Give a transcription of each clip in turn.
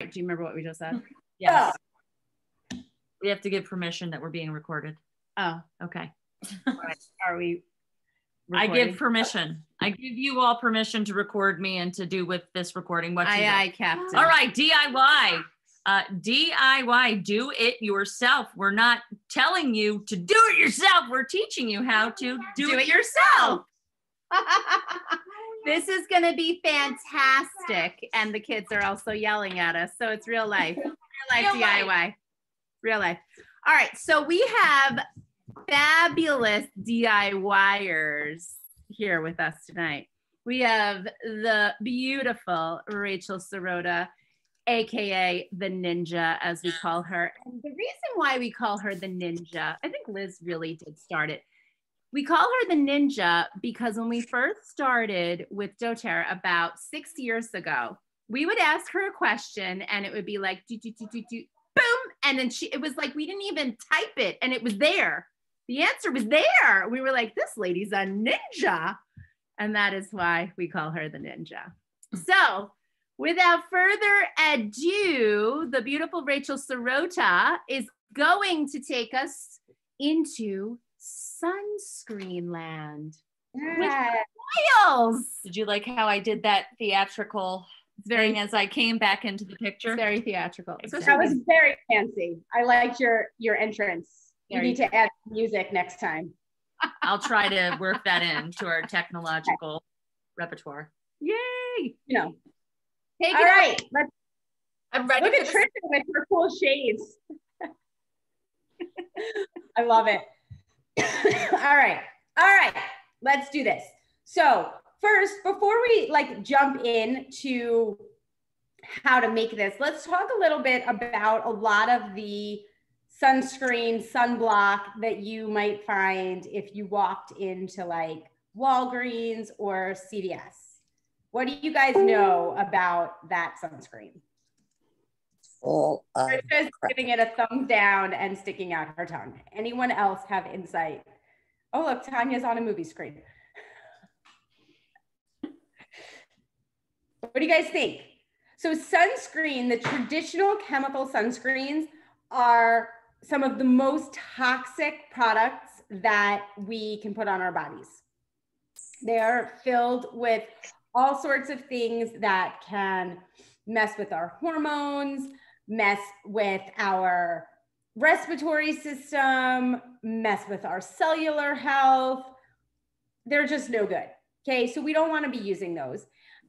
Do you remember what we just said? Yes. We have to give permission that we're being recorded. Oh, Okay. are we? I give permission. I give you all permission to record me and to do with this recording what you Aye, will. aye, Captain. All right, DIY. Uh, DIY, do it yourself. We're not telling you to do it yourself. We're teaching you how to do, Do it it yourself. this is going to be fantastic. And the kids are also yelling at us. So it's real life. Real life Real life. DIY. Real life. All right. So we have fabulous DIYers here with us tonight. We have the beautiful Rachel Sirota, AKA the Ninja, as we call her. And the reason why we call her the Ninja, I think Liz really did start it. We call her the Ninja because when we first started with doTERRA about six years ago, we would ask her a question and it would be like, do, do, do, do, do, boom. And then she, it was like, we didn't even type it and it was there. The answer was there. We were like, this lady's a ninja. And that is why we call her the Ninja. So, without further ado, the beautiful Rachel Sirota is going to take us into sunscreen land. Wheels. Did you like how I did that theatrical It's very, thing as I came back into the picture? it's very theatrical. Exactly. That was very fancy. I liked your your entrance. You Very- need to add music next time. I'll try to work that into our technological repertoire. Yay. You know. Take All it right. Let's I'm ready look at Tristan with her cool shades. I love it. All right. All right. Let's do this. So first, before we like jump in to how to make this, let's talk a little bit about a lot of the sunscreen, sunblock that you might find if you walked into like Walgreens or CVS. What do you guys know about that sunscreen? Full of crap. giving it a thumbs down and sticking out her tongue. Anyone else have insight? Oh, look, Tanya's on a movie screen. What do you guys think? So, sunscreen, the traditional chemical sunscreens are some of the most toxic products that we can put on our bodies. They're filled with all sorts of things that can mess with our hormones, mess with our respiratory system, mess with our cellular health. They're just no good. Okay, so we don't want to be using those.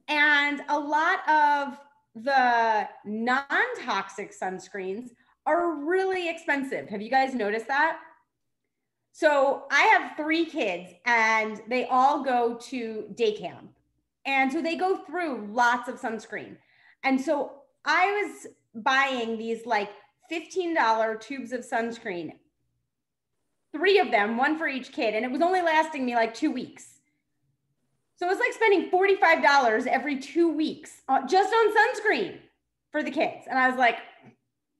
And a lot of the non toxic sunscreens are really expensive. Have you guys noticed that? So I have three kids and they all go to day camp. And so they go through lots of sunscreen. And so I was buying these like $15 tubes of sunscreen, three of them, one for each kid, and it was only lasting me like two weeks. So it was like spending $45 every two weeks uh, just on sunscreen for the kids. And I was like,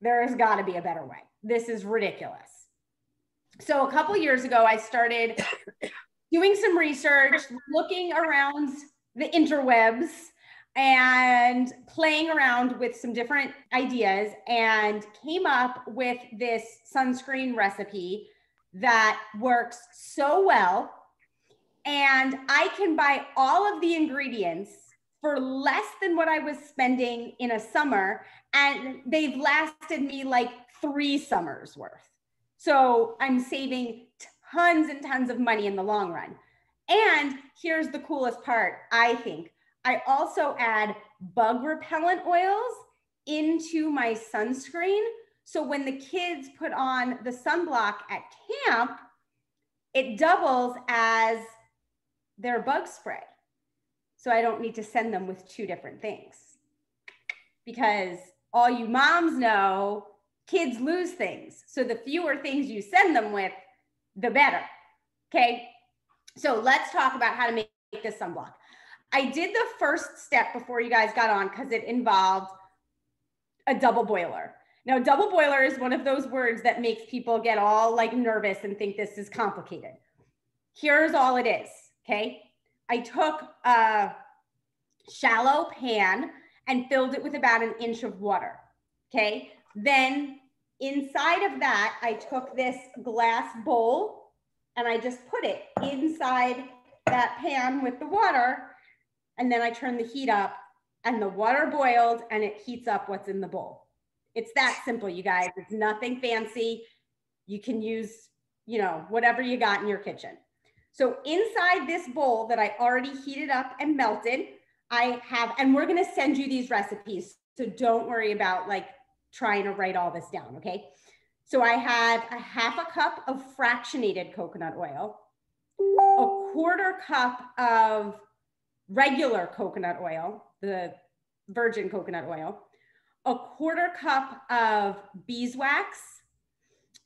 there's got to be a better way. This is ridiculous. So a couple years ago, I started doing some research, looking around the interwebs and playing around with some different ideas and came up with this sunscreen recipe that works so well. And I can buy all of the ingredients for less than what I was spending in a summer. And they've lasted me like three summers worth. So I'm saving tons and tons of money in the long run. And here's the coolest part, I think. I also add bug repellent oils into my sunscreen. So when the kids put on the sunblock at camp, it doubles as their bug spray. So I don't need to send them with two different things. Because all you moms know, kids lose things. So the fewer things you send them with, the better. Okay. So let's talk about how to make this sunblock. I did the first step before you guys got on because it involved a double boiler. Now, double boiler is one of those words that makes people get all like nervous and think this is complicated. Here's all it is. Okay. I took a shallow pan and filled it with about an inch of water. Okay. Then inside of that, I took this glass bowl and I just put it inside that pan with the water. And then I turn the heat up and the water boiled and it heats up what's in the bowl. It's that simple, you guys. It's nothing fancy. You can use, you know, whatever you got in your kitchen. So inside this bowl that I already heated up and melted, I have, and we're going to send you these recipes. So don't worry about like trying to write all this down. Okay. So I had a half a cup of fractionated coconut oil, a quarter cup of regular coconut oil, the virgin coconut oil, a quarter cup of beeswax,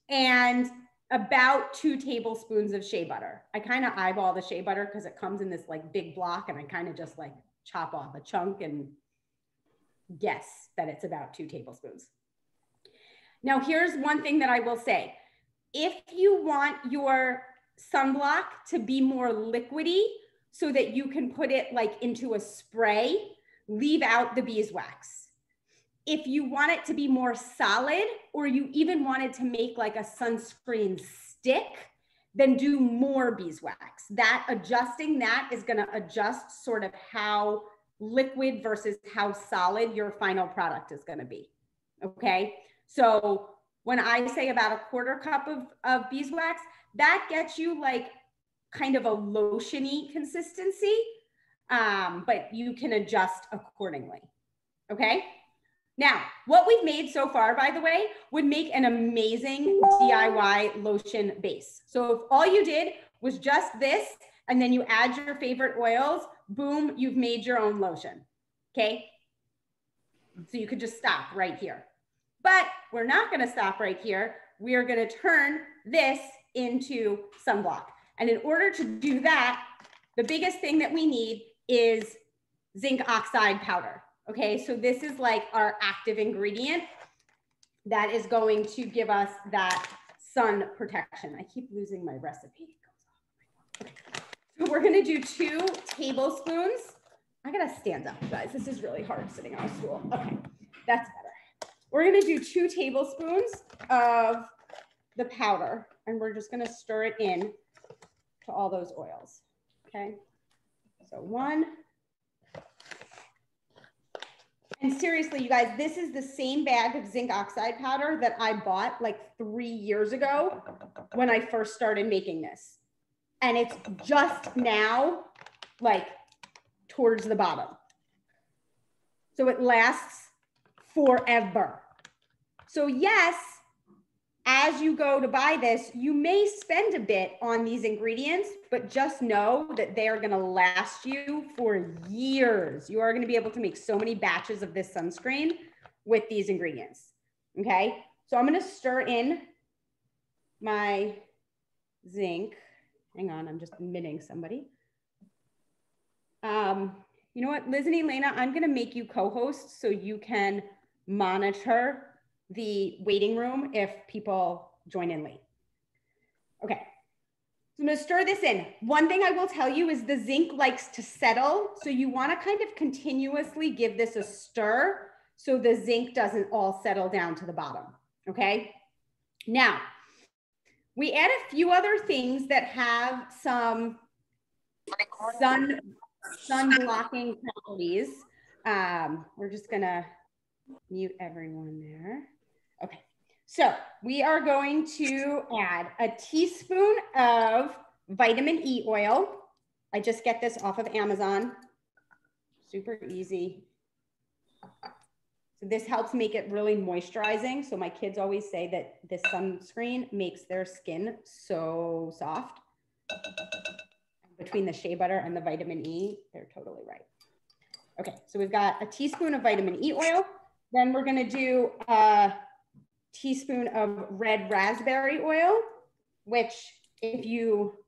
and about two tablespoons of shea butter. I kind of eyeball the shea butter because it comes in this like big block and I kind of just like chop off a chunk and guess that it's about two tablespoons. Now, here's one thing that I will say. If you want your sunblock to be more liquidy so that you can put it like into a spray, leave out the beeswax. If you want it to be more solid or you even wanted to make like a sunscreen stick, then do more beeswax. That adjusting that is going to adjust sort of how liquid versus how solid your final product is going to be. Okay. So when I say about a quarter cup of, of beeswax, that gets you like kind of a lotiony consistency, um, but you can adjust accordingly. Okay. Now, what we've made so far, by the way, would make an amazing DIY lotion base. So if all you did was just this, and then you add your favorite oils, boom, you've made your own lotion. Okay. So you could just stop right here. But we're not going to stop right here. We are going to turn this into sunblock. And in order to do that, the biggest thing that we need is zinc oxide powder. Okay, so this is like our active ingredient that is going to give us that sun protection. I keep losing my recipe. So we're gonna do two tablespoons. I gotta stand up, guys. This is really hard sitting on a stool. Okay, that's better. We're gonna do two tablespoons of the powder and we're just gonna stir it in to all those oils, okay? So one, and seriously, you guys, this is the same bag of zinc oxide powder that I bought like three years ago when I first started making this. And it's just now like towards the bottom. So it lasts forever. So yes, as you go to buy this, you may spend a bit on these ingredients, but just know that they are going to last you for years. You are going to be able to make so many batches of this sunscreen with these ingredients. Okay. So I'm going to stir in my zinc. Hang on, I'm just minting somebody. Um, you know what, Liz and Elena, I'm going to make you co-host so you can monitor the waiting room if people join in late. Okay, so I'm gonna stir this in. One thing I will tell you is the zinc likes to settle. So you wanna kind of continuously give this a stir so the zinc doesn't all settle down to the bottom, okay? Now, we add a few other things that have some sun, sun blocking properties. Um, we're just gonna mute everyone there. So we are going to add a teaspoon of vitamin E oil. I just get this off of Amazon. Super easy. So this helps make it really moisturizing. So my kids always say that this sunscreen makes their skin so soft. Between the shea butter and the vitamin E, they're totally right. Okay, so we've got a teaspoon of vitamin E oil. Then we're gonna do uh, teaspoon of red raspberry oil, which if you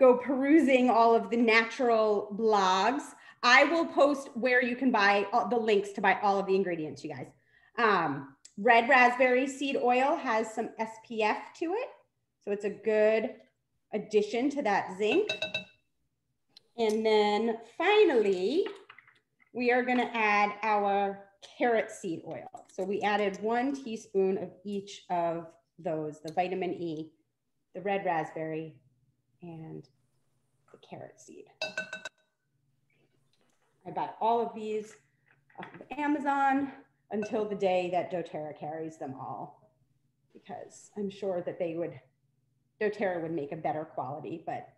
go perusing all of the natural blogs, I will post where you can buy all, the links to buy all of the ingredients, you guys. Um, red raspberry seed oil has some SPF to it. So it's a good addition to that zinc. And then finally, we are gonna add our carrot seed oil. So we added one teaspoon of each of those, the vitamin E, the red raspberry, and the carrot seed. I bought all of these off of Amazon until the day that doTERRA carries them all, because I'm sure that they would, doTERRA would make a better quality, but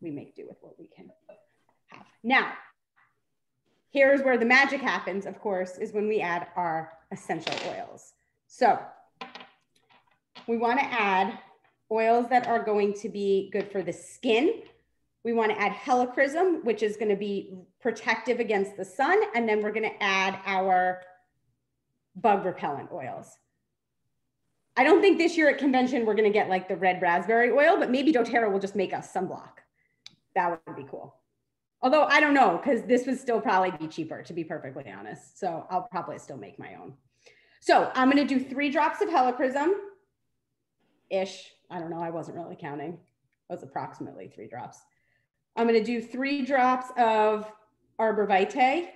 we make do with what we can have. Now, here's where the magic happens, of course, is when we add our essential oils. So we want to add oils that are going to be good for the skin. We want to add helichrysum, which is going to be protective against the sun. And then we're going to add our bug repellent oils. I don't think this year at convention we're going to get like the red raspberry oil, but maybe doTERRA will just make us sunblock. That would be cool. Although I don't know, because this would still probably be cheaper, to be perfectly honest. So I'll probably still make my own. So I'm going to do three drops of helichrysum ish. I don't know. I wasn't really counting. It was approximately three drops. I'm going to do three drops of arborvitae.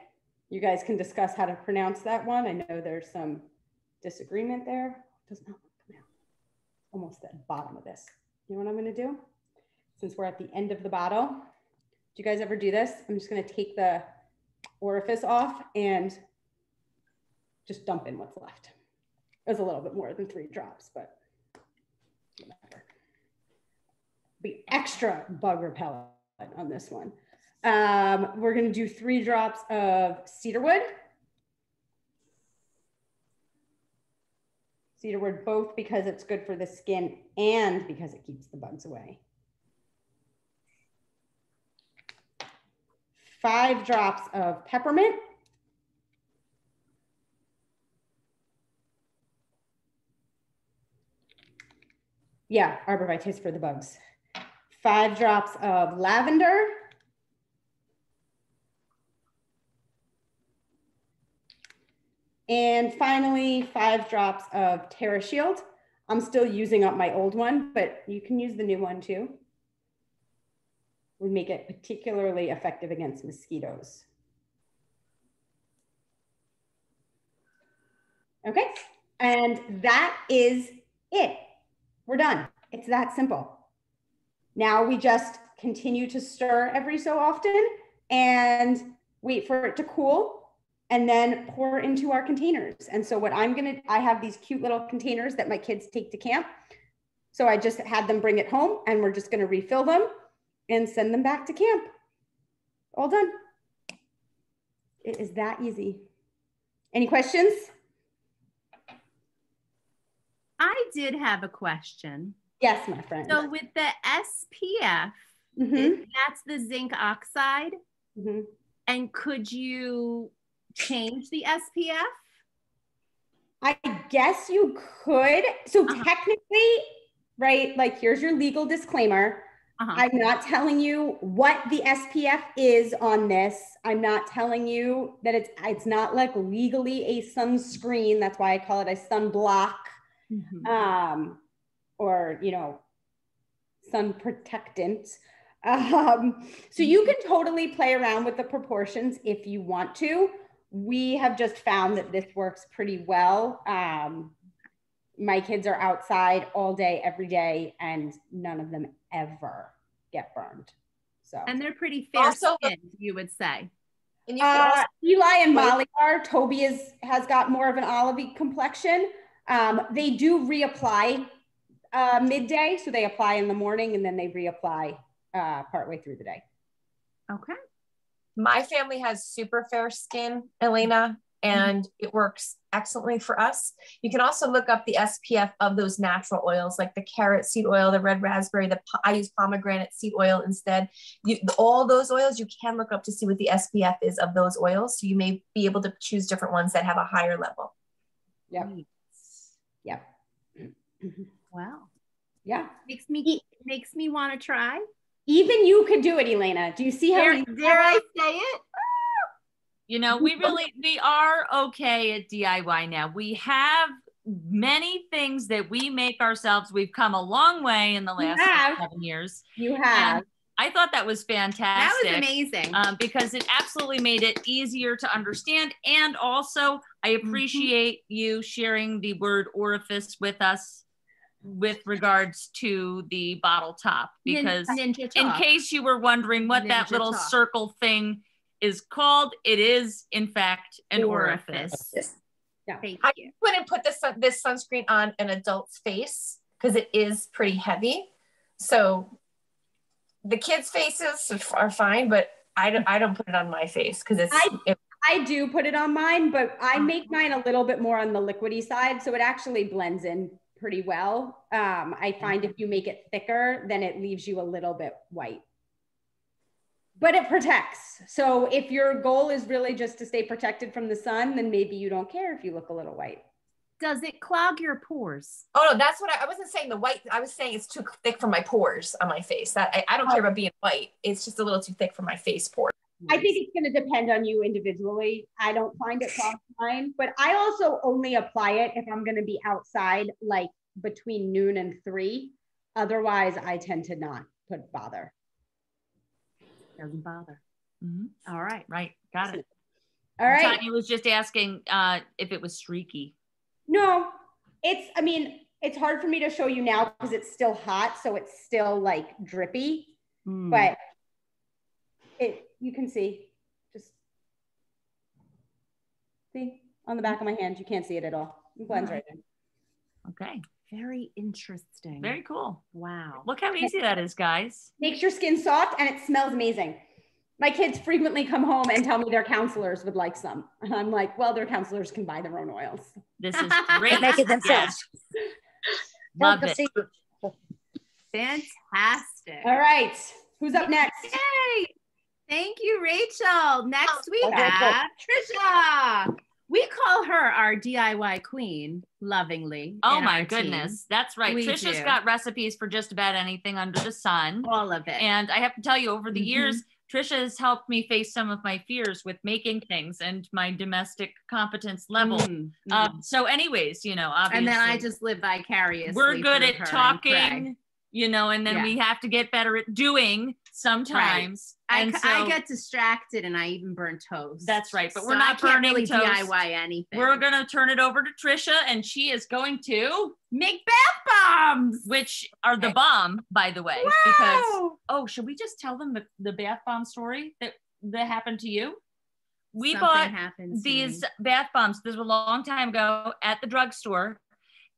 You guys can discuss how to pronounce that one. I know there's some disagreement there. Does not come out. Almost at the bottom of this. You know what I'm going to do? Since we're at the end of the bottle, do you guys ever do this? I'm just going to take the orifice off and just dump in what's left. It was a little bit more than three drops, but whatever. Be extra bug repellent on this one. Um, we're going to do three drops of cedarwood. Cedarwood both because it's good for the skin and because it keeps the bugs away. Five drops of peppermint. Yeah, arborvitae for the bugs. Five drops of lavender. And finally, five drops of TerraShield. I'm still using up my old one, but you can use the new one too. Would make it particularly effective against mosquitoes. Okay, and that is it. We're done. It's that simple. Now we just continue to stir every so often and wait for it to cool and then pour into our containers. And so what I'm gonna, I have these cute little containers that my kids take to camp. So I just had them bring it home and we're just gonna refill them and send them back to camp. All done. It is that easy. Any questions? I did have a question. Yes, my friend. So with the SPF, Mhm, that's the zinc oxide. mhm. And could you change the SPF? I guess you could. So Uh-huh. technically, right, like here's your legal disclaimer. Uh-huh. I'm not telling you what the SPF is on this. I'm not telling you that it's it's not like legally a sunscreen. That's why I call it a sunblock. Mhm. Um, or you know, sun protectant. Um, so you can totally play around with the proportions if you want to. We have just found that this works pretty well. Um, my kids are outside all day, every day, and none of them ever get burned. So And they're pretty fair Also- skinned, you would say. And you uh, also, Eli and Molly are. Toby is has got more of an olivey complexion. Um, they do reapply uh, midday, so they apply in the morning and then they reapply uh, partway through the day. Okay. my family has super fair skin, Elena, Mm-hmm. and it works excellently for us. You can also look up the SPF of those natural oils, like the carrot seed oil, the red raspberry. The I use pomegranate seed oil instead. You, all those oils you can look up to see what the SPF is of those oils. So you may be able to choose different ones that have a higher level. Yep. Great. Yep. Wow. Yeah. Makes me makes me want to try. Even you could do it, Elena. Do you see how Dare, easy dare I say it? Ah. You know, we really we are okay at DIY now. We have many things that we make ourselves. We've come a long way in the last seven years. you have? I thought that was fantastic. That was amazing. um, because it absolutely made it easier to understand. And also, I Mm-hmm. appreciate you sharing the word orifice with us with regards to the bottle top because ninja in case you were wondering what that little circle thing is called, it is in fact an orifice. orifice. Yes. Thank I you. wouldn't put this this sunscreen on an adult's face because it is pretty heavy. So the kids' faces are fine, but I don't I don't put it on my face because it's I- it- I do put it on mine, but I make mine a little bit more on the liquidy side, so it actually blends in pretty well. Um, I find if you make it thicker, then it leaves you a little bit white. But it protects. So if your goal is really just to stay protected from the sun, then maybe you don't care if you look a little white. Does it clog your pores? oh no, that's what I, I wasn't saying the white. I was saying it's too thick for my pores on my face. That I, I don't oh. care about being white. It's just a little too thick for my face pores. I think it's going to depend on you individually. I don't find it clogs mine, but I also only apply it if I'm going to be outside like between noon and three. Otherwise, I tend to not put bother. Doesn't bother. Mhm. All right. Right, got it. All right. Tanya was just asking uh, if it was streaky. No, it's, I mean, it's hard for me to show you now because it's still hot. So it's still like drippy, Mm. but it, you can see just see on the back of my hand. You can't see it at all. It blends right in. Okay, very interesting. very cool. wow. Look how easy that is, guys. Makes your skin soft and it smells amazing. My kids frequently come home and tell me their counselors would like some. And I'm like, well, their counselors can buy their own oils. This is great. They make it Yes, themselves. love Don't it. Fantastic. All right. Who's up next? Yay! Thank you, Rachel. Next week we Okay, have Trisha. We call her our DIY queen, lovingly. Oh my our team. goodness, that's right. We Trisha's do. got recipes for just about anything under the sun. All of it. And I have to tell you, over the Mhm. years, Trisha has helped me face some of my fears with making things and my domestic competence level. Mm, mm. Um, so, anyways, you know, obviously, and then I just live vicariously. we're good at talking, you know, and then Yeah. we have to get better at doing sometimes. I, And c- so I get distracted and I even burn toast. That's right, but we're not I burning really toast. DIY anything. we're gonna turn it over to Trisha, and she is going to, make bath bombs. which are the bomb, by the way, because Wow. oh, should we just tell them the, the bath bomb story that that happened to you? We Something bought these me. bath bombs. This was a long time ago at the drugstore,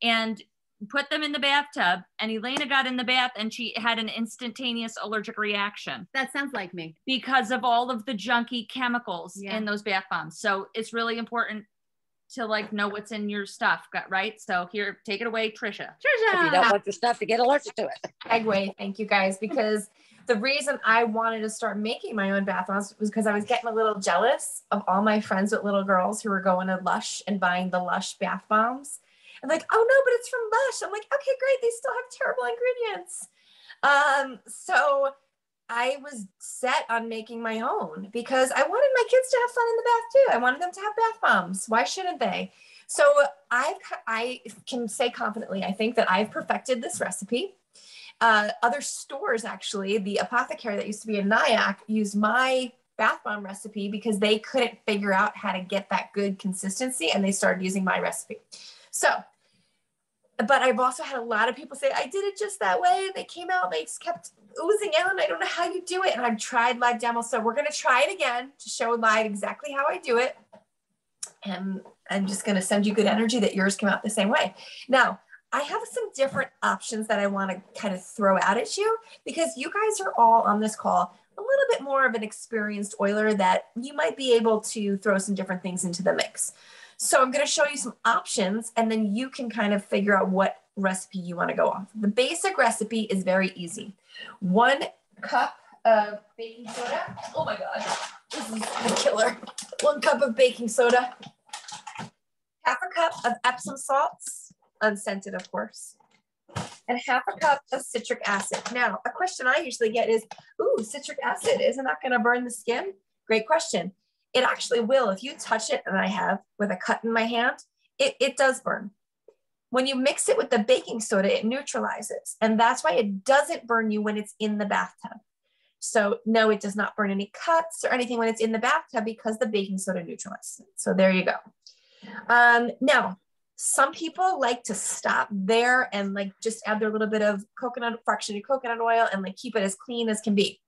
and put them in the bathtub. And Elena got in the bath, and she had an instantaneous allergic reaction That sounds like me. because of all of the junky chemicals Yeah. in those bath bombs. So it's really important to like know what's in your stuff, right? So here, take it away, Trisha. If you Trisha. don't want your stuff to get allergic to it. segue. Thank you guys because the reason I wanted to start making my own bath bombs was because I was getting a little jealous of all my friends with little girls who were going to Lush and buying the Lush bath bombs. And like, oh no, but it's from Lush. I'm like, okay, great. They still have terrible ingredients. Um, so I was set on making my own because I wanted my kids to have fun in the bath too. I wanted them to have bath bombs. Why shouldn't they? So I've I can say confidently, I think that I've perfected this recipe. Uh, other stores actually, the apothecary that used to be in Nyack used my bath bomb recipe because they couldn't figure out how to get that good consistency and they started using my recipe. So, but I've also had a lot of people say, I did it just that way. They came out, they kept oozing out, and I don't know how you do it. And I've tried live demo. So we're going to try it again to show live exactly how I do it. And I'm just going to send you good energy that yours came out the same way. Now, I have some different options that I want to kind of throw out at you because you guys are all on this call a little bit more of an experienced oiler that you might be able to throw some different things into the mix. So I'm going to show you some options and then you can kind of figure out what recipe you want to go off. The basic recipe is very easy. One cup of baking soda. Oh my God, this is the killer. One cup of baking soda, half a cup of Epsom salts, unscented, of course, and half a cup of citric acid. Now, a question I usually get is, ooh, citric acid, isn't that going to burn the skin? Great question. It actually will. If you touch it, and I have with a cut in my hand, it, it does burn. When you mix it with the baking soda, it neutralizes. And that's why it doesn't burn you when it's in the bathtub. So no, it does not burn any cuts or anything when it's in the bathtub because the baking soda neutralizes. So there you go. Um, now, some people like to stop there and like just add their little bit of coconut, fractionated coconut oil and like keep it as clean as can be.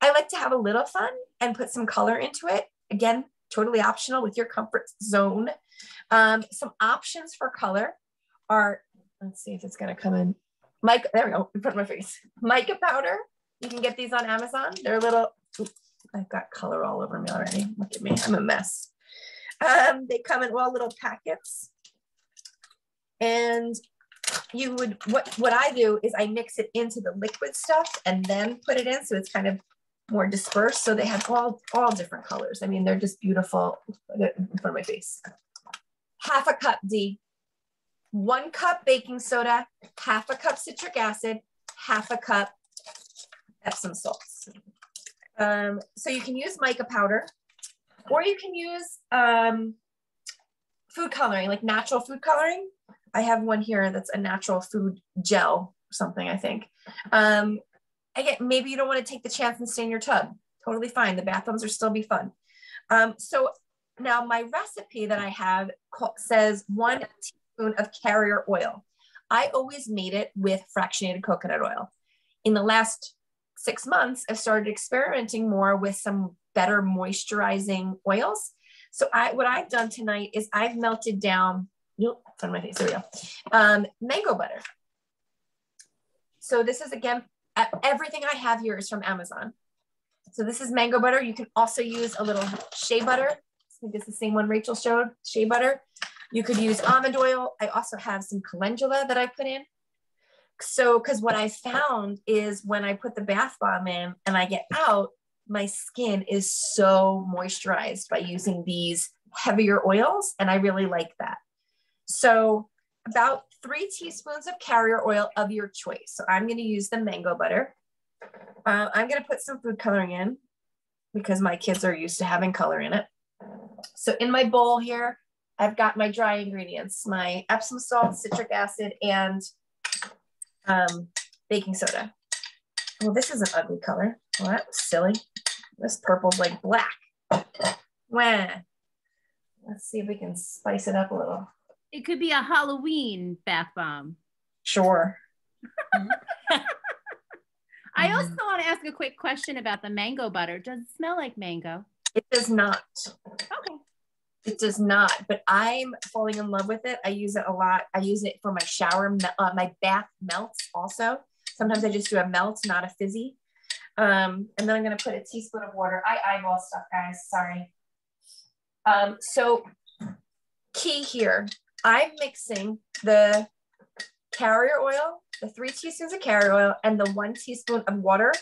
I like to have a little fun and put some color into it. Again, totally optional with your comfort zone. Um, some options for color are, let's see if it's gonna come in. Mike, there we go, in front of my face. Mica powder, you can get these on Amazon. They're little, oops, I've got color all over me already. Look at me, I'm a mess. Um, they come in all little packets. And you would, what, what I do is I mix it into the liquid stuff and then put it in. So it's kind of more dispersed. So they have all, all different colors. I mean, they're just beautiful in front of my face. Half a cup D, one cup baking soda, half a cup citric acid, half a cup Epsom salts. Um, so you can use mica powder or you can use um, food coloring, like natural food coloring. I have one here that's a natural food gel, something I think. Um, again, maybe you don't want to take the chance and stay in your tub. Totally fine. The bathrooms are still be fun. Um, so now my recipe that I have says one teaspoon of carrier oil. I always made it with fractionated coconut oil. In the last six months, I've started experimenting more with some better moisturizing oils. So I, what I've done tonight is I've melted down, nope, on my face, there we go, um, mango butter. So this is again, Uh, everything I have here is from Amazon. So this is mango butter. You can also use a little shea butter. I think it's the same one Rachel showed, shea butter. You could use almond oil. I also have some calendula that I put in. So, because what I found is when I put the bath bomb in and I get out, my skin is so moisturized by using these heavier oils. And I really like that. So, about three teaspoons of carrier oil of your choice. So, I'm going to use the mango butter. Uh, I'm going to put some food coloring in because my kids are used to having color in it. So, in my bowl here, I've got my dry ingredients my Epsom salt, citric acid, and um, baking soda. Well, this is an ugly color. Well, that was silly. This purple's like black. Wah. Let's see if we can spice it up a little. It could be a Halloween bath bomb. Sure. I also want to ask a quick question about the mango butter. Does it smell like mango? It does not. Okay. It does not, but I'm falling in love with it. I use it a lot. I use it for my shower, uh, my bath melts also. Sometimes I just do a melt, not a fizzy. Um, and then I'm gonna put a teaspoon of water. I eyeball stuff, guys, sorry. Um, so key here, I'm mixing the carrier oil, the three teaspoons of carrier oil and the one teaspoon of water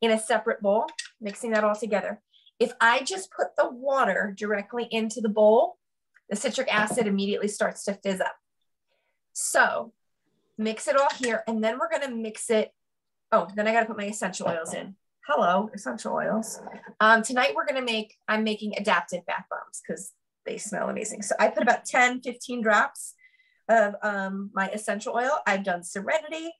in a separate bowl, mixing that all together. If I just put the water directly into the bowl, the citric acid immediately starts to fizz up. So mix it all here and then we're gonna mix it Oh, then I got to put my essential oils in. Hello, essential oils. Um, tonight we're going to make, I'm making Adaptiv bath bombs because they smell amazing. So I put about 10, 15 drops of um, my essential oil. I've done Serenity.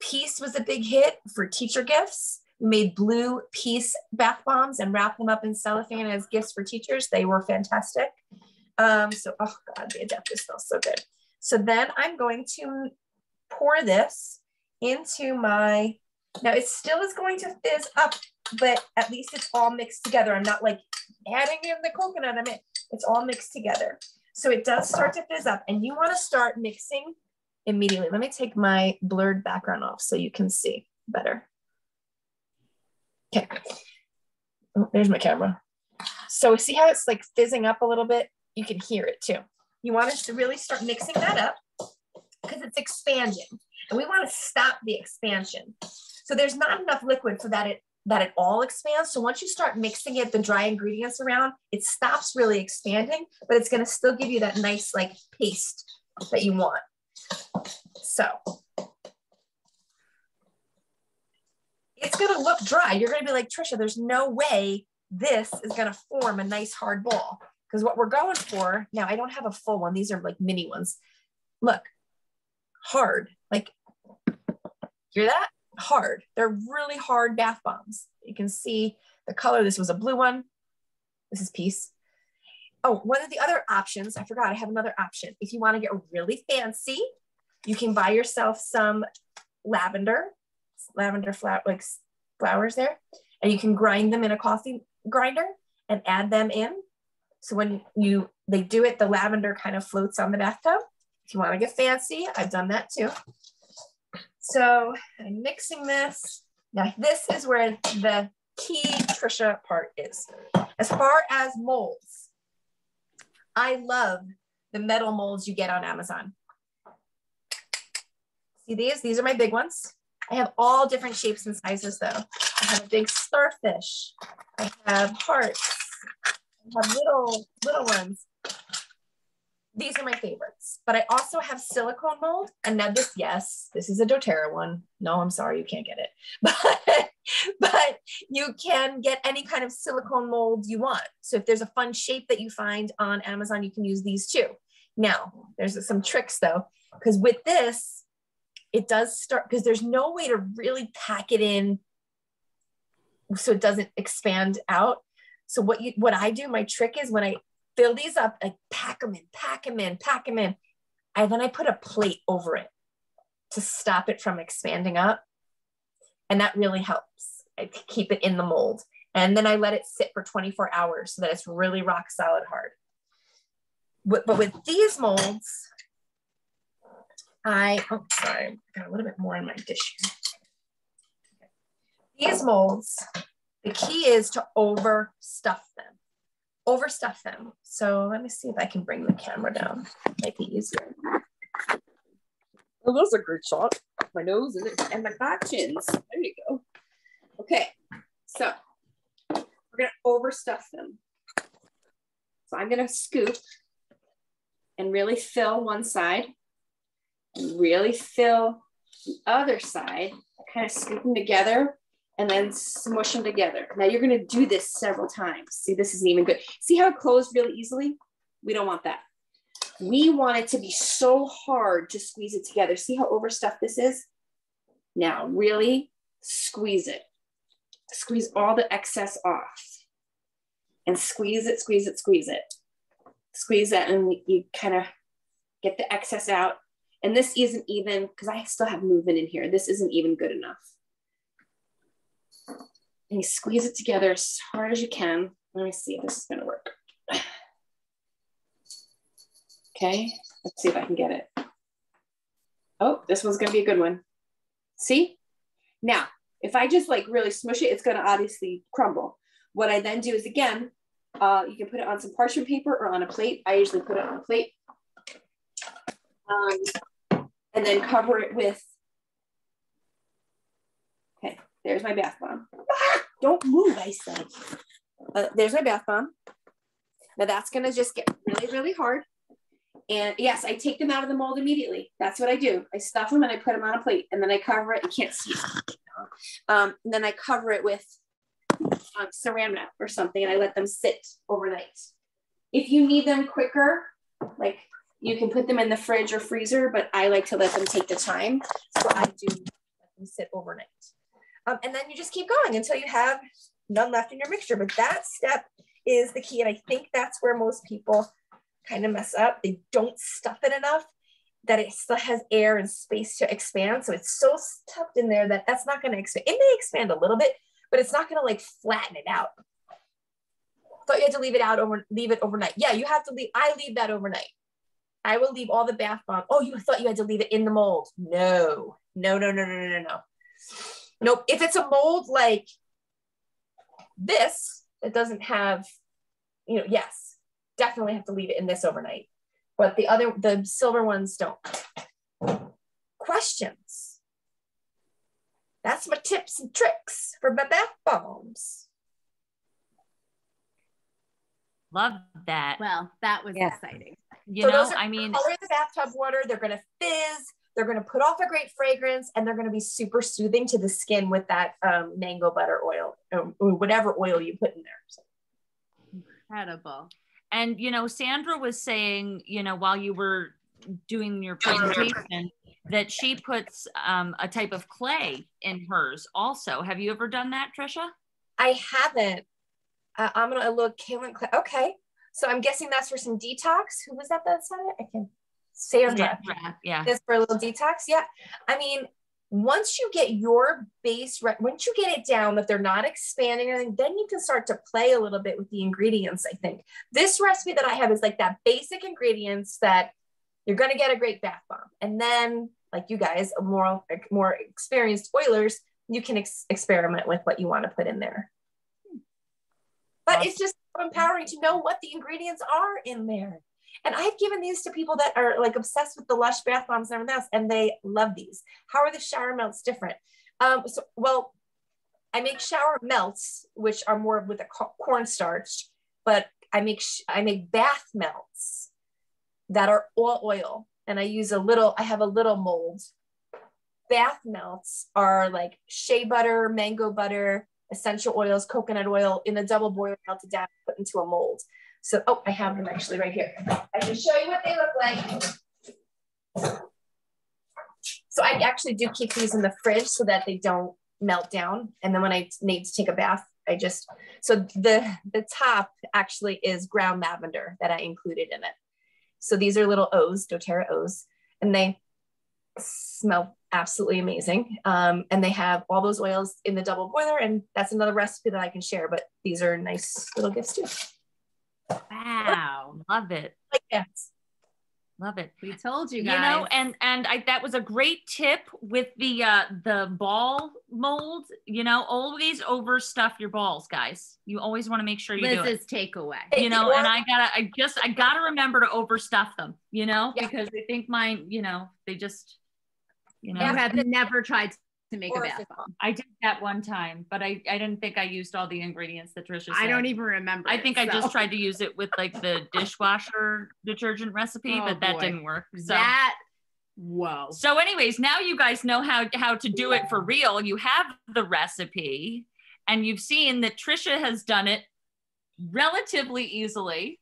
Peace was a big hit for teacher gifts. We made blue peace bath bombs and wrapped them up in cellophane as gifts for teachers. They were fantastic. Um, so, oh God, the Adaptiv smells so good. So then I'm going to pour this into my now it still is going to fizz up, but at least it's all mixed together. I'm not like adding in the coconut. I mean, it's all mixed together. So it does start to fizz up and you want to start mixing immediately. Let me take my blurred background off so you can see better. Okay, oh, there's my camera. So see how it's like fizzing up a little bit? You can hear it too. You want us to really start mixing that up because it's expanding and we want to stop the expansion. So there's not enough liquid for that it that it all expands. So once you start mixing it, the dry ingredients around, it stops really expanding, but it's going to still give you that nice like paste that you want. So it's going to look dry. You're going to be like, Trisha, there's no way this is going to form a nice hard ball. Because what we're going for now, I don't have a full one. These are like mini ones. Look, hard. Like, hear that? Hard. They're really hard bath bombs. You can see the color. This was a blue one. This is Peace. Oh, one of the other options, I forgot, I have another option. If you want to get really fancy, you can buy yourself some lavender, lavender flower, like flowers there, and you can grind them in a coffee grinder and add them in. So when you they do it, the lavender kind of floats on the bathtub. If you want to get fancy, I've done that too. So I'm mixing this. Now this is where the key Trisha part is. As far as molds, I love the metal molds you get on Amazon. See these? These are my big ones. I have all different shapes and sizes though. I have a big starfish. I have hearts. I have little, little ones. These are my favorites, but I also have silicone mold. And now this, yes, this is a doTERRA one. No, I'm sorry, you can't get it. But, but you can get any kind of silicone mold you want. So if there's a fun shape that you find on Amazon, you can use these too. Now, there's some tricks though, because with this, it does start, because there's no way to really pack it in so it doesn't expand out. So what you what I do, my trick is when I fill these up, I pack them in, pack them in, pack them in. And then I put a plate over it to stop it from expanding up. And that really helps. I keep it in the mold. And then I let it sit for 24 hours so that it's really rock solid hard. But, but with these molds, I, oh, sorry, I got a little bit more in my dish here. These molds, the key is to overstuff them. Overstuff them. So let me see if I can bring the camera down. Might be easier. Well, those are good shot. My nose and, and my back chins. There you go. Okay, so we're gonna overstuff them. So I'm gonna scoop and really fill one side and really fill the other side. kind of scoop them together and then smush them together. Now you're gonna do this several times. See, this isn't even good. See how it closed really easily? We don't want that. We want it to be so hard to squeeze it together. See how overstuffed this is? Now really squeeze it. Squeeze all the excess off. And squeeze it, squeeze it, squeeze it. Squeeze it and you kind of get the excess out. And this isn't even, because I still have movement in here. This isn't even good enough and you squeeze it together as hard as you can. Let me see if this is gonna work. Okay, let's see if I can get it. Oh, this one's gonna be a good one. See? Now, if I just like really smush it, it's gonna obviously crumble. What I then do is again, uh, you can put it on some parchment paper or on a plate. I usually put it on a plate. Um, and then cover it with okay, there's my bath bomb. Don't move, I said. Uh, there's my bath bomb. Now that's gonna just get really, really hard. And yes, I take them out of the mold immediately. That's what I do. I stuff them and I put them on a plate and then I cover it. You can't see it. Um, and then I cover it with um, saran wrap or something and I let them sit overnight. If you need them quicker, like you can put them in the fridge or freezer, but I like to let them take the time. So I do let them sit overnight. Um, and then you just keep going until you have none left in your mixture. But that step is the key. And I think that's where most people kind of mess up. They don't stuff it enough that it still has air and space to expand. So it's so stuffed in there that that's not going to expand. It may expand a little bit, but it's not going to like flatten it out. Thought you had to leave it out over, leave it overnight. Yeah, you have to leave. I leave that overnight. I will leave all the bath bomb. Oh, you thought you had to leave it in the mold. No, no, no, no, no, no, no. Nope. If it's a mold like this, it doesn't have, you know, yes, definitely have to leave it in this overnight. But the other, the silver ones don't. Questions? That's my tips and tricks for my bath bombs. Love that. Well, that was Yeah. exciting. You so know, those are I mean, color the bathtub water. They're going to fizz. They're going to put off a great fragrance, and they're going to be super soothing to the skin with that um, mango butter oil um, or whatever oil you put in there. So, Incredible. and you know, Sandra was saying, you know, while you were doing your presentation, that she puts um, a type of clay in hers also. Have you ever done that, Trisha? I haven't. Uh, I'm gonna look Kaolin. Cla- Okay, so I'm guessing that's for some detox. Who was that that said it? I can. Sandra. Yeah. This for a little detox. Yeah. I mean, once you get your base, re- once you get it down that they're not expanding or anything, then you can start to play a little bit with the ingredients. I think this recipe that I have is like that basic ingredients that you're going to get a great bath bomb. And then, like you guys, more more experienced oilers, you can ex- experiment with what you want to put in there. But it's just empowering to know what the ingredients are in there. And I've given these to people that are like obsessed with the Lush bath bombs and everything else, and they love these. How are the shower melts different? Um, so, well, I make shower melts, which are more with a cornstarch, but I make I make bath melts that are all oil, and I use a little. I have a little mold. Bath melts are like shea butter, mango butter, essential oils, coconut oil in a double boiler melted down, put into a mold. So, oh, I have them actually right here. I can show you what they look like. So I actually do keep these in the fridge so that they don't melt down. And then when I need to take a bath, I just, so the, the top actually is ground lavender that I included in it. So these are little O's, doTERRA O's, and they smell absolutely amazing. Um, and they have all those oils in the double boiler. And that's another recipe that I can share, but these are nice little gifts too. Wow. Love it. Like yes. Love it. We told you You know, and and I that was a great tip with the uh the ball mold. You know, always overstuff your balls, guys. You always want to make sure you do it. Takeaway. You know, and I gotta, I just, I gotta remember to overstuff them. You know, Yeah. because I think mine, you know, they just, you know, You have never tried to make a Or bath bomb. I did that one time, but I, I didn't think I used all the ingredients that Trisha said. I don't even remember. I it, think I just tried to use it with like the dishwasher detergent recipe, Oh, but that boy. didn't work. So. that. Whoa. So, anyways, now you guys know how how to do it for real. You have the recipe, and you've seen that Trisha has done it relatively easily.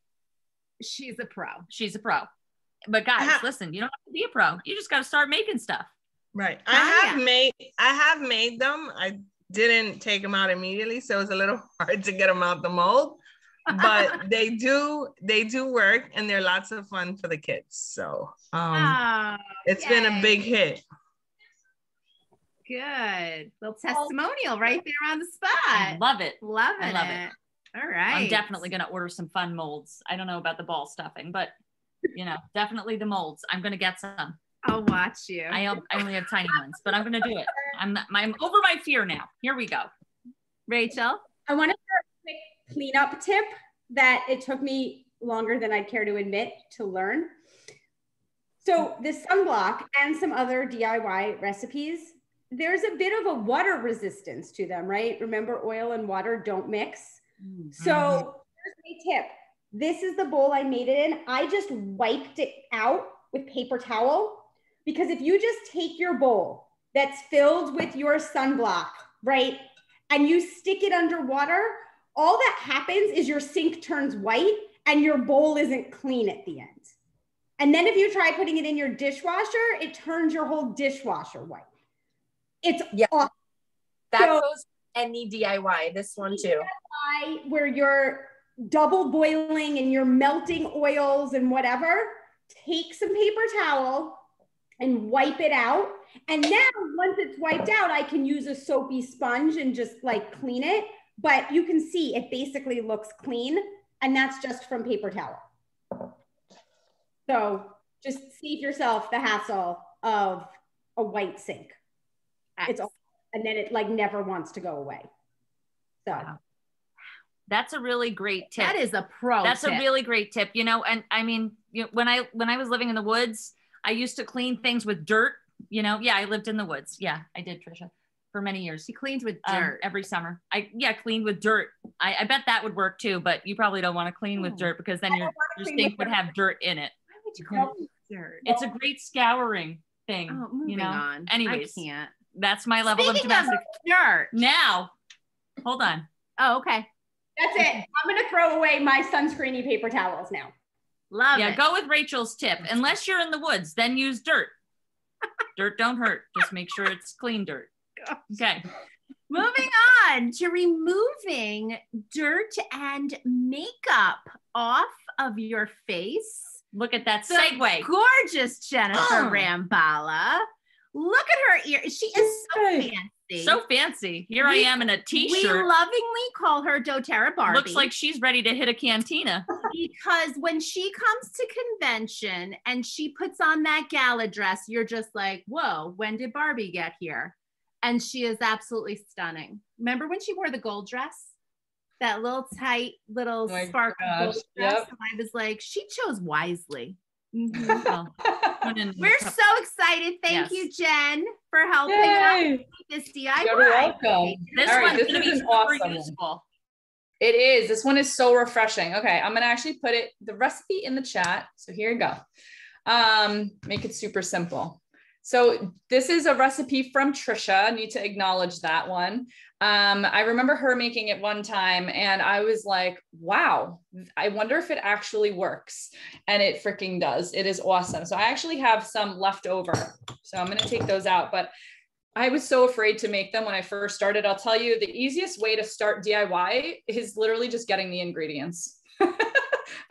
She's a pro. She's a pro. But guys, Ha- listen, you don't have to be a pro. You just got to start making stuff. Right. I Tanya. have made I have made them. I didn't take them out immediately, so it was a little hard to get them out the mold. But they do they do work and they're lots of fun for the kids. So um Oh, it's been a big hit. good. Little testimonial right there on the spot. I spot. love it. Loving I love it. it. All right. I'm definitely going to order some fun molds. I don't know about the ball stuffing, but you know, definitely the molds. I'm going to get some. I'll watch you. I only have tiny ones, but I'm going to do it. I'm, I'm over my fear now. Here we go. Rachel. I want to share a quick cleanup tip that it took me longer than I'd care to admit to learn. So the sunblock and some other DIY recipes, there's a bit of a water resistance to them, right? Remember, oil and water don't mix. Mm-hmm. So here's my tip. This is the bowl I made it in. I just wiped it out with paper towel because if you just take your bowl that's filled with your sunblock, right, and you stick it underwater, all that happens is your sink turns white and your bowl isn't clean at the end. And then if you try putting it in your dishwasher, it turns your whole dishwasher white. It's Yeah. That So- goes any DIY. This one too. Why- where you're double boiling and you're melting oils and whatever, take some paper towel and wipe it out. And now once it's wiped out, I can use a soapy sponge and just like clean it. But you can see it basically looks clean and that's just from paper towel. So just save yourself the hassle of a white sink. It's all, and then it like never wants to go away. So Wow. That's a really great tip. That is a pro. That's a really great tip. You know, and I mean, you know, when I when I was living in the woods, I used to clean things with dirt. You know, yeah, I lived in the woods. Yeah, I did, Trisha, for many years. She cleans with Um, dirt. every summer. I yeah, cleaned with dirt. I, I bet that would work too, but you probably don't want to clean with Oh. dirt because then your, your sink would dirt. have dirt in it. Why would you clean with dirt? It's a great scouring thing. Oh, moving you know. on. Anyways, I can't. That's my level Speaking of of domestic. dirt. now, hold on. Oh, okay. that's it. I'm gonna throw away my sunscreeny paper towels now. Love yeah, it. go with Rachel's tip. Unless you're in the woods, then use dirt. Dirt don't hurt. Just make sure it's clean dirt. Okay. Moving on to removing dirt and makeup off of your face. Look at that The segue. Gorgeous Jennifer Oh. Rambala. Look at her ear. She is so Hey. Fancy. So fancy. Here I am in a t-shirt. we lovingly call her doTERRA Barbie. Looks like she's ready to hit a cantina. because when she comes to convention and she puts on that gala dress, you're just like, whoa, when did Barbie get here? And she is absolutely stunning. Remember when she wore the gold dress? That little tight, little Oh sparkle gosh, gold dress. yep. And I was like, she chose wisely. Mhm. Well, put in the We're so excited. Yes. Thank you, Jen, for helping us Yay! with this DIY. You're welcome. This All right, one's this gonna is be super awesome useful. It is. This one is so refreshing. Okay, I'm gonna actually put it the recipe in the chat. So here you go. Um, make it super simple. So this is a recipe from Trisha. I need to acknowledge that one. Um, I remember her making it one time, and I was like, "Wow, I wonder if it actually works." And it freaking does. It is awesome. So I actually have some left over. So I'm gonna take those out, but I was so afraid to make them when I first started. I'll tell you the easiest way to start DIY is literally just getting the ingredients.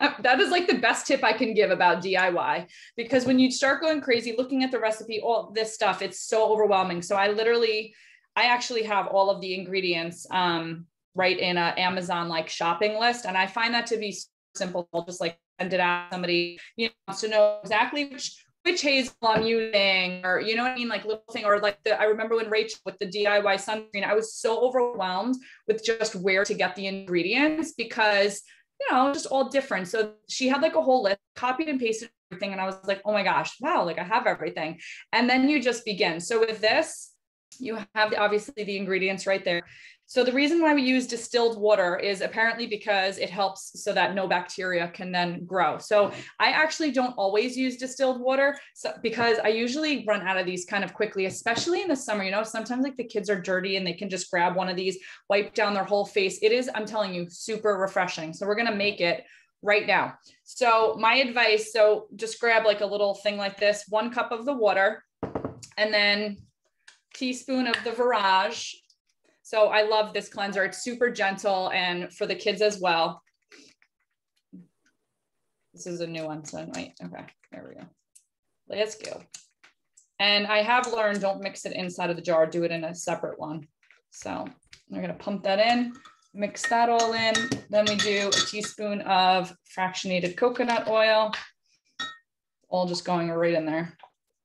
Uh, that is like the best tip I can give about DIY because when you start going crazy looking at the recipe, all this stuff, it's so overwhelming. So I literally, I actually have all of the ingredients um, right in a Amazon like shopping list. And I find that to be simple. I'll just like send it out to somebody, you know, wants to know exactly which which hazel I'm using, or you know what I mean, like little thing, or like the I remember when Rachel with the DIY sunscreen, I was so overwhelmed with just where to get the ingredients because you know, just all different. So she had like a whole list, copied and pasted everything, and I was like, oh my gosh, wow, like I have everything. And then you just begin. So with this, you have obviously the ingredients right there. So the reason why we use distilled water is apparently because it helps so that no bacteria can then grow. So mm-hmm. I actually don't always use distilled water so, because I usually run out of these kind of quickly, especially in the summer. You know, sometimes like the kids are dirty and they can just grab one of these, wipe down their whole face. It is, I'm telling you, super refreshing. So we're going to make it right now. So my advice, so just grab like a little thing like this, one cup of the water, and then teaspoon of the Veráge. So I love this cleanser. It's super gentle and for the kids as well. This is a new one. So wait, okay, there we go. Let's go. And I have learned don't mix it inside of the jar, do it in a separate one. So we're gonna pump that in, mix that all in. Then we do a teaspoon of fractionated coconut oil. All just going right in there.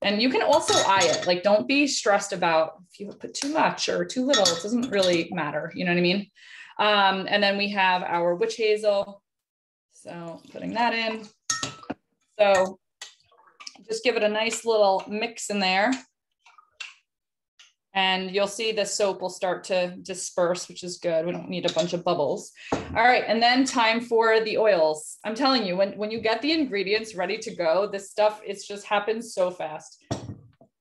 And you can also eye it. Like, don't be stressed about if you put too much or too little. It doesn't really matter. You know what I mean? Um, and then we have our witch hazel. So putting that in. So just give it a nice little mix in there. And you'll see the soap will start to disperse, which is good. We don't need a bunch of bubbles. All right, and then time for the oils. I'm telling you, when, when you get the ingredients ready to go, this stuff, it's just happens so fast.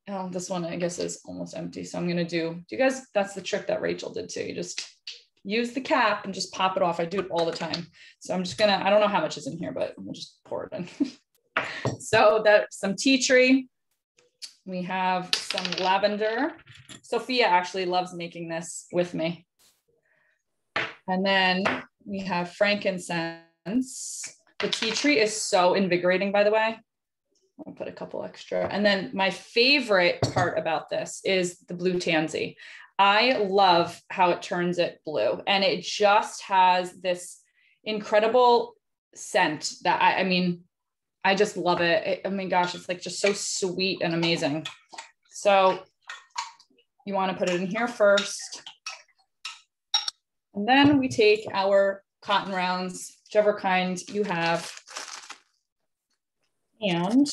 Oh, this one I guess is almost empty. So I'm gonna do, do you guys, that's the trick that Rachel did too. You just use the cap and just pop it off. I do it all the time. So I'm just gonna, I don't know how much is in here, but we'll just pour it in. so that some tea tree. We have some lavender. Sophia actually loves making this with me. And then we have frankincense. The tea tree is so invigorating, by the way. I'll put a couple extra. And then my favorite part about this is the blue tansy. I love how it turns it blue and it just has this incredible scent that I, I mean, I just love it. it. Oh my gosh, it's like just so sweet and amazing. So you want to put it in here first. And then we take our cotton rounds, whichever kind you have. And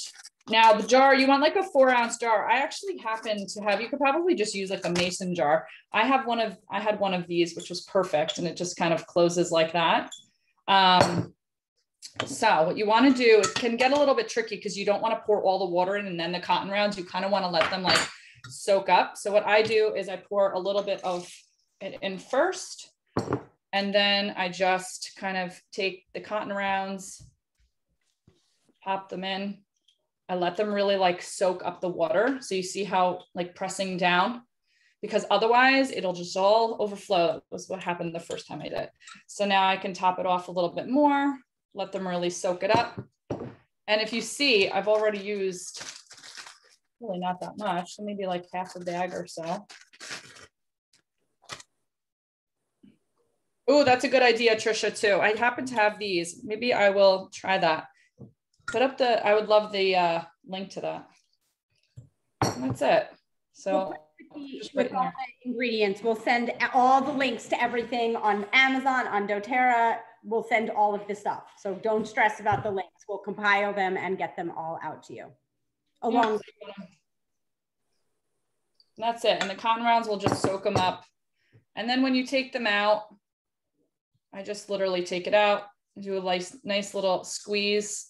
now the jar, you want like a four ounce jar. I actually happen to have, you could probably just use like a mason jar. I have one of, I had one of these, which was perfect. And it just kind of closes like that. Um, so what you want to do is can get a little bit tricky because you don't want to pour all the water in and then the cotton rounds, you kind of want to let them like soak up. So what I do is I pour a little bit of it in first, and then I just kind of take the cotton rounds, pop them in, I let them really like soak up the water. So you see how like pressing down because otherwise it'll just all overflow. That was what happened the first time I did. It. So now I can top it off a little bit more, let them really soak it up. And if you see, I've already used really not that much, so maybe like half a bag or so. Oh, that's a good idea, Trisha, too. I happen to have these. Maybe I will try that. Put up the, I would love the uh, link to that. And that's it. So with right all the ingredients, we'll send all the links to everything on Amazon, on doTERRA. We'll send all of the stuff. So don't stress about the links. We'll compile them and get them all out to you. Along That's it. And the cotton rounds will just soak them up. And then when you take them out, I just literally take it out, do a nice, nice little squeeze,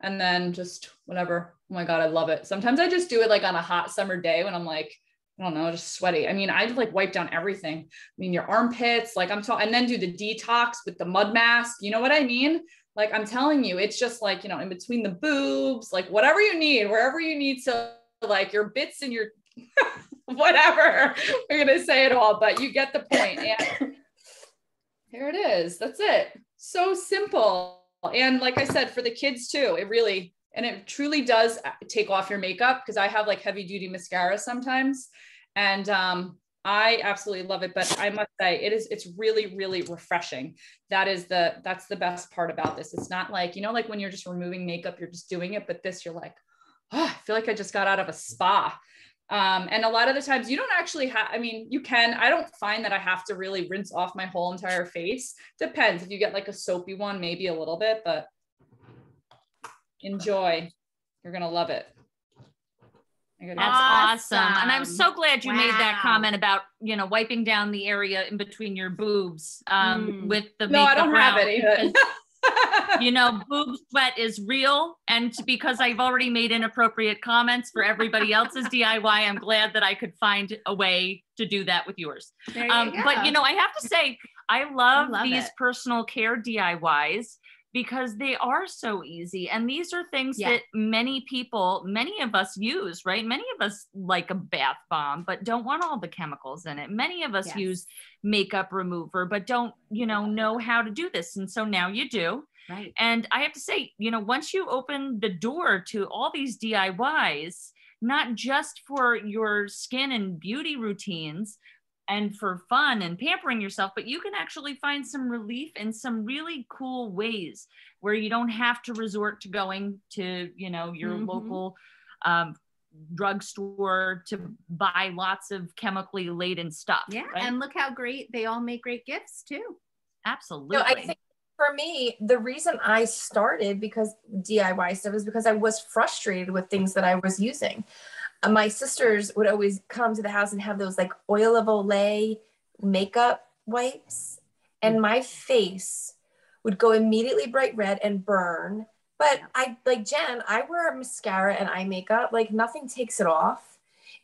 and then just whatever. Oh my God, I love it. Sometimes I just do it like on a hot summer day when I'm like, I don't know, just sweaty. I mean, I'd like wipe down everything. I mean, your armpits, like I'm talking, and then do the detox with the mud mask. You know what I mean? Like I'm telling you, it's just like, you know, in between the boobs, like whatever you need, wherever you need to, like your bits and your whatever. We're gonna say it all, but you get the point. And here it is. That's it. So simple. And like I said, for the kids too, it really and it truly does take off your makeup because I have like heavy duty mascara sometimes. And um, I absolutely love it. But I must say it is, it's really, really refreshing. That is the, that's the best part about this. It's not like, you know, like when you're just removing makeup, you're just doing it. But this, you're like, oh, I feel like I just got out of a spa. Um, and a lot of the times you don't actually have, I mean, you can, I don't find that I have to really rinse off my whole entire face. Depends. If you get like a soapy one, maybe a little bit, but enjoy. You're going to love it. That's awesome. And I'm so glad you made that comment about, you know, wiping down the area in between your boobs um, Mm. with the no, I don't have any. you know, boob sweat is real. And because I've already made inappropriate comments for everybody else's DIY, I'm glad that I could find a way to do that with yours. You Um, but you know, I have to say, I love, love these it. personal care DIYs because they are so easy. And these are things Yeah. that many people, many of us use, right? Many of us like a bath bomb, but don't want all the chemicals in it. Many of us Yes. use makeup remover, but don't, you know, know how to do this. And so now you do. right. And I have to say, you know, once you open the door to all these DIYs, not just for your skin and beauty routines and for fun and pampering yourself, but you can actually find some relief in some really cool ways where you don't have to resort to going to, you know, your Mhm. local um, drugstore to buy lots of chemically laden stuff. Yeah. right? And look how great they all make great gifts too. absolutely. No, I think for me, the reason I started because DIY stuff is because I was frustrated with things that I was using. Uh, my sisters would always come to the house and have those like oil of Olay makeup wipes, and my face would go immediately bright red and burn. But I like Jen, I wear mascara and eye makeup, like nothing takes it off.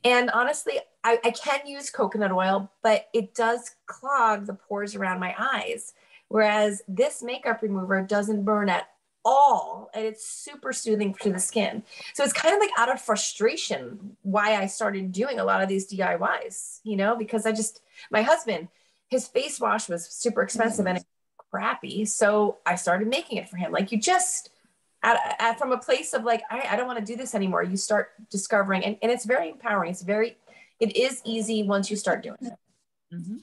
And honestly, I, I can use coconut oil, but it does clog the pores around my eyes. Whereas this makeup remover doesn't burn at all and it's super soothing to the skin. So it's kind of like out of frustration why I started doing a lot of these DIYs, you know, because I just, my husband, his face wash was super expensive and crappy. So I started making it for him. Like you just, at, at, from a place of like, I, I don't want to do this anymore. You start discovering, and, and it's very empowering. It's very, it is easy once you start doing it. Mhm.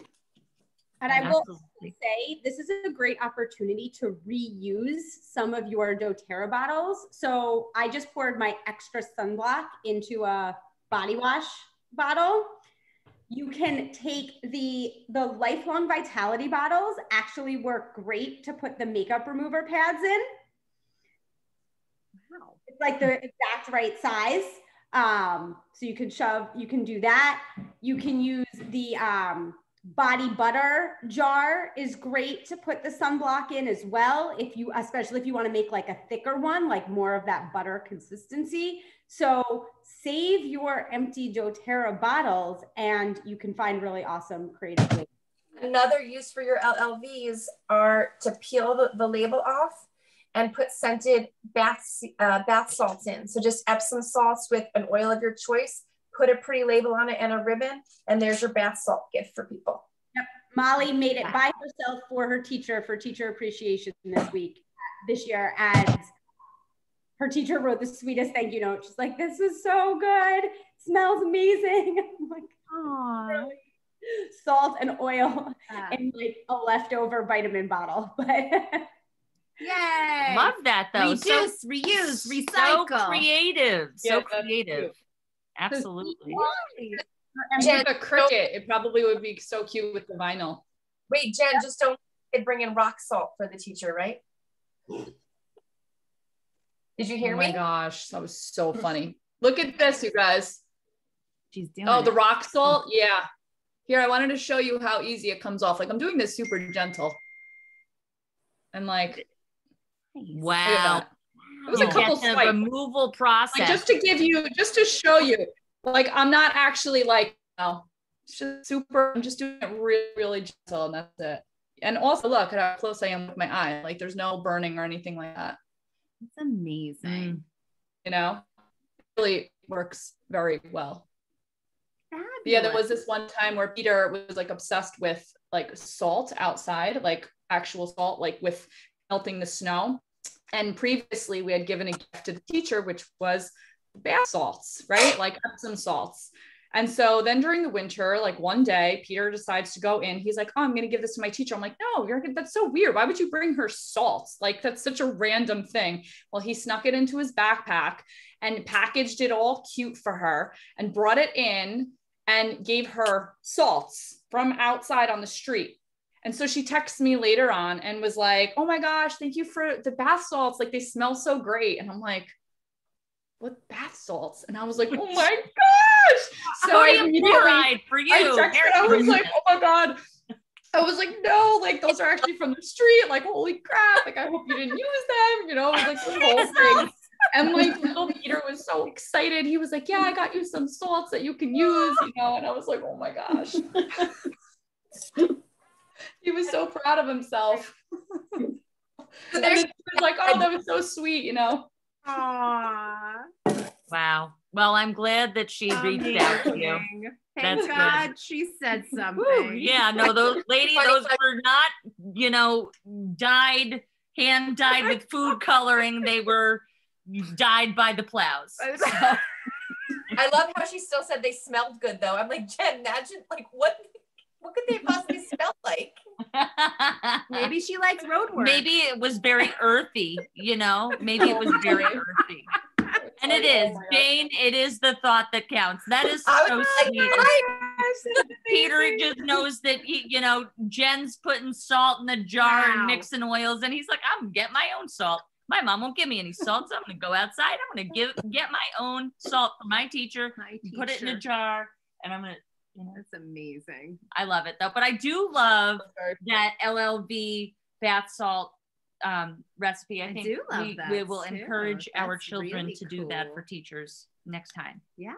And I will Say this is a great opportunity to reuse some of your doTERRA bottles. So I just poured my extra sunblock into a body wash bottle. You can take the the lifelong vitality bottles actually work great to put the makeup remover pads in. Wow. It's like the exact right size. Um, so you can shove, you can do that. You can use the um, body butter jar is great to put the sunblock in as well. If you, especially if you want to make like a thicker one, like more of that butter consistency. So save your empty doTERRA bottles and you can find really awesome creative ways. Another use for your LLVs are to peel the, the label off and put scented bath, uh, bath salts in. So just Epsom salts with an oil of your choice, put a pretty label on it and a ribbon, and there's your bath salt gift for people. Yep. Molly made it by herself for her teacher for teacher appreciation this week, this year. And her teacher wrote the sweetest thank you note. She's like, this is so good. It smells amazing. I'm like, Aw. salt and oil Yeah. and like a leftover vitamin bottle. But Yay. Love that though. So, Reduce, reuse, so recycle. creative. Yeah, So creative. Cute. Absolutely. And Jen, with a Cricut, it probably would be so cute with the vinyl. Wait, Jen, just don't forget to bring in rock salt for the teacher, right? Did you hear oh my me? gosh, that was so funny. Look at this, you guys. She's doing Oh, the rock salt. Yeah. Here, I wanted to show you how easy it comes off. Like I'm doing this super gentle. And like, look at Wow. It was a couple swipes. removal process. Like just to give you, just to show you, like I'm not actually like, no, it's just super. I'm just doing it really, really gentle, and that's it. And also, look at how close I am with my eye. Like there's no burning or anything like that. It's amazing. Mm. You know, it really works very well. But yeah, there was this one time where Peter was like obsessed with like salt outside, like actual salt, like with melting the snow. And previously, we had given a gift to the teacher, which was bath salts, right? Like Epsom salts. And so then during the winter, like one day, Peter decides to go in. He's like, "Oh, I'm going to give this to my teacher." I'm like, "No, you're that's so weird. Why would you bring her salts? Like that's such a random thing." Well, he snuck it into his backpack and packaged it all cute for her and brought it in and gave her salts from outside on the street. And so she texts me later on and was like, "Oh my gosh, thank you for the bath salts. Like they smell so great." And I'm like, "What bath salts?" And I was like, "Oh my gosh!" So I immediately chloride for you. I texted. I was like, "Oh my god." I was like, no, like those are actually from the street. Like, holy crap! Like, I hope you didn't use them. You know, it was like this whole thing. And like little Peter was so excited. He was like, Yeah, I got you some salts that you can use, you know. And I was like, Oh my gosh. he was so proud of himself. and then he was like, Oh, that was so sweet, you know. Aw. wow. Well, I'm glad that she reached out to you. Thank That's good. God she said something. Woo, yeah, no, those lady, those were not, you know, dyed, hand dyed with food coloring. They were dyed by the plows. I love how she still said they smelled good though. I'm like, Jen, imagine like what what could they possibly smell like? Maybe she likes road work. Maybe it was very earthy, you know, maybe it was very earthy. And it Oh is. Jane, it is the thought that counts. That is so sweet. Oh, Peter just knows that he, you know, Jen's putting salt in the jar Wow. and mixing oils, and he's like, I'm gonna get my own salt. My mom won't give me any salt, so I'm gonna go outside. I'm gonna give get my own salt from my teacher, My put it in a jar, and I'm gonna. You know, That's amazing. I love it though. But I do love that LLV bath salt um, recipe. I, I think do love we, that we will too. encourage our children really to do that for teachers next time. Yeah.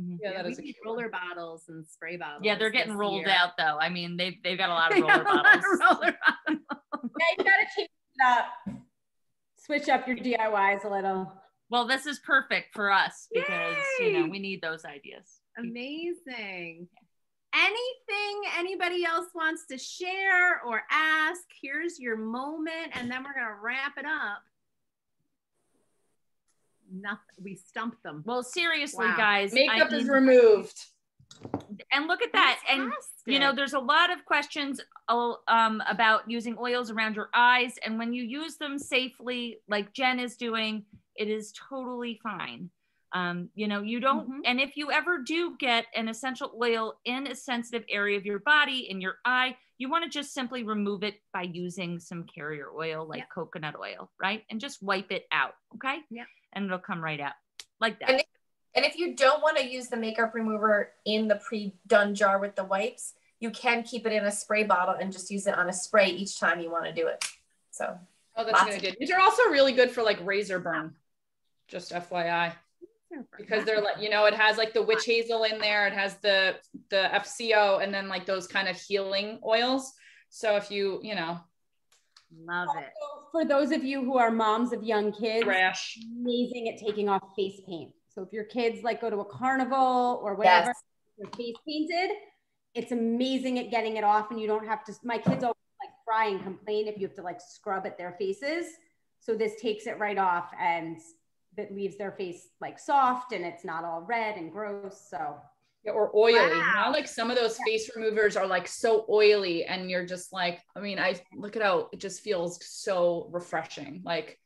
Mhm. Yeah, that we is a need cute roller bottles and spray bottles. Yeah, they're getting rolled year. out though. I mean, they've they've got a lot of roller bottles. of roller bottles. Yeah, you gotta change it up. Switch up your DIYs a little. Well, this is perfect for us because you know we need those ideas. Amazing. Anything anybody else wants to share or ask? Here's your moment, and then we're gonna wrap it up. Nothing. We stumped them. Well, seriously, Wow. guys, I Makeup is mean- removed. and look at that. And you know there's a lot of questions uh, um, about using oils around your eyes and when you use them safely like jen is doing it is totally fine um, you know you don't Mhm. and if you ever do get an essential oil in a sensitive area of your body in your eye you want to just simply remove it by using some carrier oil like Yep. coconut oil right and just wipe it out okay Yep. and it'll come right out like that And And if you don't want to use the makeup remover in the pre-done jar with the wipes, you can keep it in a spray bottle and just use it on a spray each time you want to do it. So Oh, that's good of- These are also really good for like razor burn. Just FYI. Because they're like, you know, it has like the witch hazel in there, it has the the FCO and then like those kind of healing oils. So if you, you know, Love it. For those of you who are moms of young kids, Rash. amazing at taking off face paint. So if your kids like go to a carnival or whatever, Yes. your face painted, it's amazing at getting it off and you don't have to my kids always like cry and complain if you have to like scrub at their faces. So this takes it right off and that leaves their face like soft and it's not all red and gross. So Yeah, or oily. You Wow. know, like some of those face removers are like so oily, and you're just like, I mean, I look at how it just feels so refreshing. Like,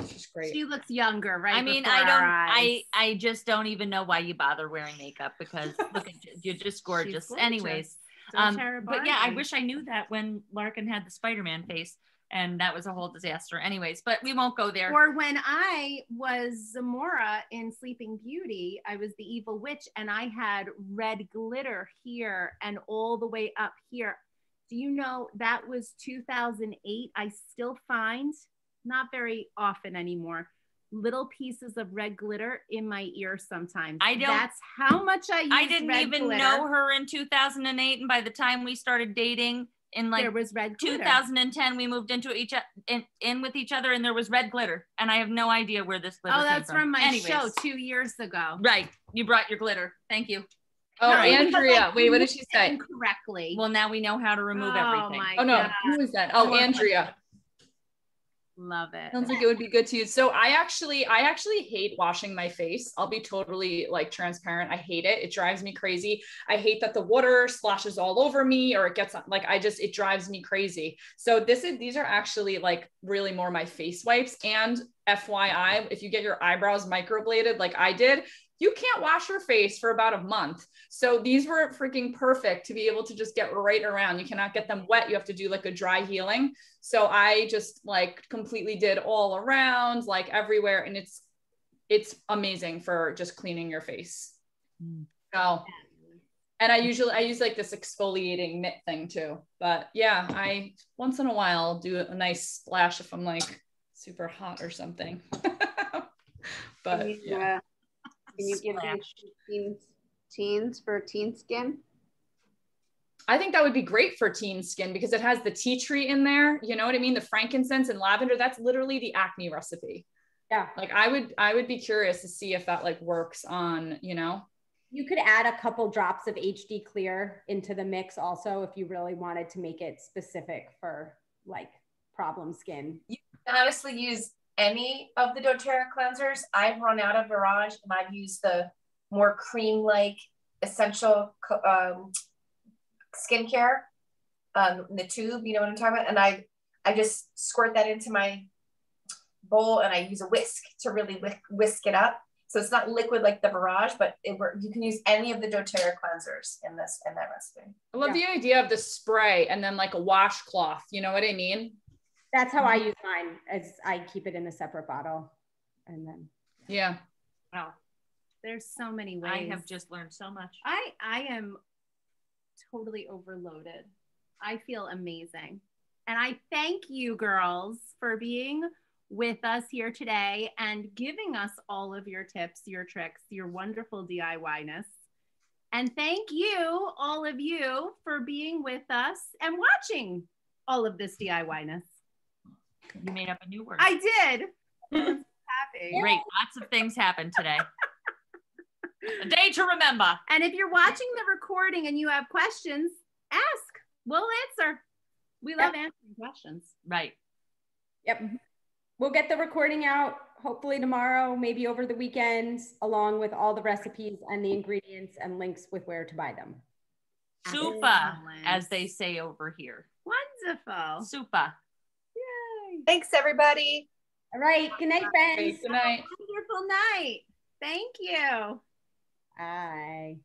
it's just great. She looks younger, right? I mean, I don't. I I just don't even know why you bother wearing makeup because look at you, you're just gorgeous. gorgeous. Anyways, Don't um, but yeah, I wish I knew that when Larkin had the Spider-Man face, and that was a whole disaster. Anyways, but we won't go there. Or when I was Zamora in Sleeping Beauty, I was the evil witch and I had red glitter here and all the way up here. Do you know that was 2008? I still find, not very often anymore, little pieces of red glitter in my ear sometimes. I don't- That's how much I I didn't even glitter. know her in 2008, and by the time we started dating in like there was red glitter. 2010, we moved into each in, in with each other, and there was red glitter, and I have no idea where this glitter. Oh, that's from my Anyways. show two years ago. Right, you brought your glitter. Thank you. oh, No, Andrea. I Wait, what did she say? Incorrectly. Well, now we know how to remove oh, everything. My Oh no, God. who is that? Oh, Andrea. Love it. Sounds like it would be good to use. So I actually, I actually hate washing my face. I'll be totally like transparent. I hate it. It drives me crazy. I hate that the water splashes all over me or it gets like I just it drives me crazy. So this is these are actually like really more my face wipes. And FYI, if you get your eyebrows microbladed like I did, you can't wash your face for about a month. So these were freaking perfect to be able to just get right around. You cannot get them wet. You have to do like a dry healing. So I just like completely did all around, like everywhere. And it's it's amazing for just cleaning your face. Mm. So and I usually I use like this exfoliating mitt thing too. But yeah, I once in a while do a nice splash if I'm like super hot or something. but you, yeah. Can you give Splash. these teens, teens for teen skin? I think that would be great for teen skin because it has the tea tree in there. You know what I mean? The frankincense and lavender. That's literally the acne recipe. yeah. Like I would, I would be curious to see if that like works on, you know. You could add a couple drops of HD clear into the mix also if you really wanted to make it specific for like problem skin. You honestly use any of the doTERRA cleansers. I've run out of Veráge and I've used the more cream-like essential um, skincare, um, the tube. You know what I'm talking about? And I, I just squirt that into my bowl and I use a whisk to really whisk, whisk it up. So it's not liquid like the Veráge, but it, you can use any of the doTERRA cleansers in this in that recipe. I love the idea of the spray and then like a washcloth. You know what I mean? That's how I mm-hmm. use mine as I keep it in a separate bottle. And then Yeah. Wow. There's so many ways. I have just learned so much. I I am totally overloaded. I feel amazing. And I thank you girls for being with us here today and giving us all of your tips, your tricks, your wonderful DIY-ness. And thank you, all of you, for being with us and watching all of this DIY-ness. You made up a new word. I did. I'm happy. Great. Lots of things happened today. a day to remember. And if you're watching the recording and you have questions, ask. We'll answer. We love answering questions. Right. Yep. We'll get the recording out hopefully tomorrow, maybe over the weekend, along with all the recipes and the ingredients and links with where to buy them. Super, Excellent. as they say over here. Wonderful. Super. Yay. Thanks, everybody. All right. Good night, friends. Good night. Wonderful night. Thank you. Bye.